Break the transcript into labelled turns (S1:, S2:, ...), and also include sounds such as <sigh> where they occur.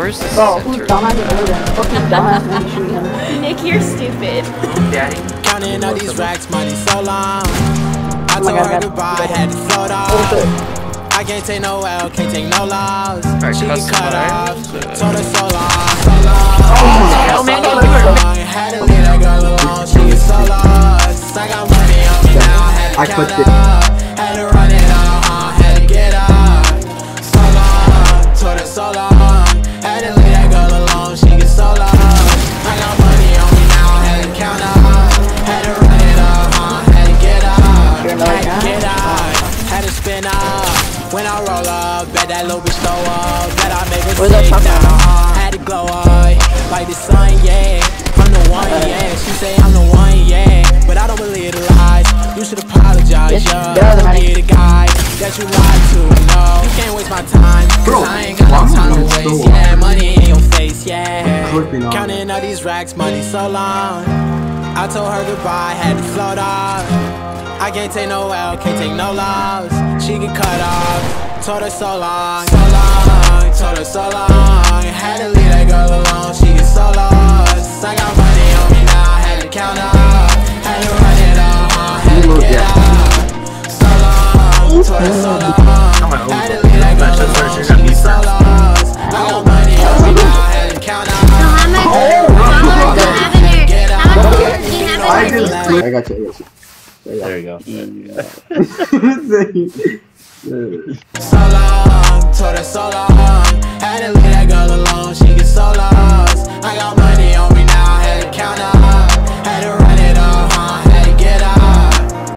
S1: Where's the
S2: Bro, who's
S1: center?
S2: dumbass is older than fucking dumbass when you shoot him?
S3: Nick, you're stupid.
S1: Daddy?
S4: Counting all these racks, money so long. I
S2: Oh
S4: told her
S2: God.
S4: goodbye, had to float off. I can't take no L, can't take no loss. She get cut off. Told her so long, so long.
S1: hell, man,
S4: so long. Had to leave that girl alone, she get so lost. I got money on me now, had to count up. Had to run it up, uh, had to get up.
S2: You're
S4: Had to get up, had to spin up. When I roll up, bet that little bitch throw up. Bet I make her
S2: Where's that
S4: sick now. uh, Had to glow up, like the sun, yeah. I'm the one, yeah. She say I'm the one, yeah. But I don't believe the lies. You should apologize, yeah.
S2: there the
S4: Don't be the guy that you lied to, no. You can't waste my time,
S5: Bro,
S4: cause I ain't got no time to waste. Yeah, money in your face, yeah. Counting all these racks, money so long. I told her goodbye, had to float off. I can't take no L, can't take no loss. She get cut off. Told her so long, so long. Told her so long. Had to leave that girl alone. She get so lost. I got money on me now. Had to count up. Had to run it uh, Had to get up. So long. Told her so long. I
S6: in your
S5: just
S6: Facebook?
S5: I got you. I got you.
S7: There you go. There you go. <laughs> <laughs>